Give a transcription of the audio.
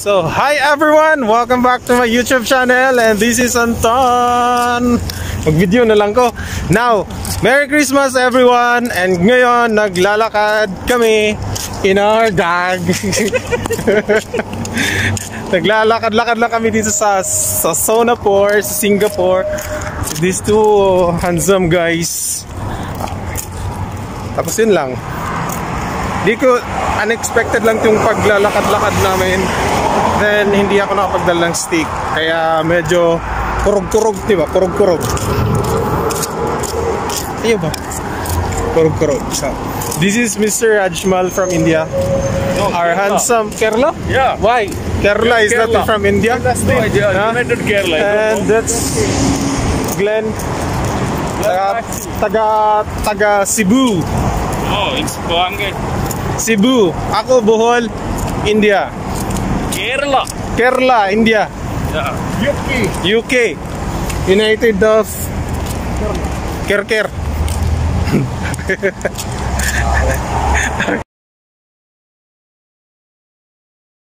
So, hi everyone! Welcome back to my YouTube channel and this is Anton! Mag-video na lang ko. Now, Merry Christmas everyone! And ngayon, naglalakad kami in our dog. Naglalakad-lakad lang kami dito sa, sa Sonapore, sa Singapore. These two handsome guys. Tapos yun lang. Di ko unexpected lang yung paglalakad-lakad namin. Then hindi ako nakapagdala ng stick. Kaya medyo kurog-kurog, di ba? Kurog-kurog. Ayaw ba? Kurog-kurog. So, this is Mr. Rajmal from India. No, Our Kerala. handsome Kerala? Yeah. Why? Kerala is Kerala. that from India? That's the idea. Huh? United Kerala. And that's Glenn. Taga, taga, taga Cebu. Oh, it's Boangay. Cebu. Ako Bohol, India. Kerala. Kerala, India. Yeah. UK. United of Kerker.